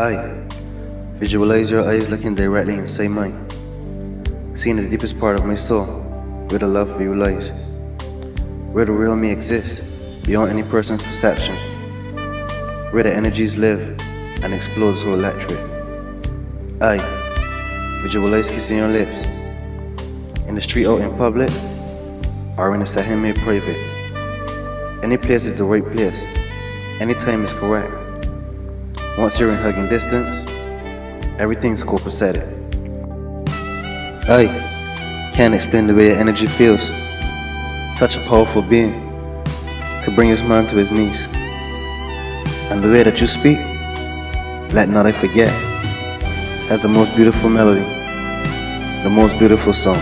I visualize your eyes looking directly inside mine, seeing the deepest part of my soul, where the love for you lies, where the real me exists, beyond any person's perception, where the energies live and explode so electric. I visualize kissing your lips, in the street out in public, or in a setting made private. Any place is the right place, any time is correct. Once you're in hugging distance, everything's copacetic. I can't explain the way your energy feels. Such a powerful being could bring his man to his knees. And the way that you speak, let not I forget, that's the most beautiful melody, the most beautiful song.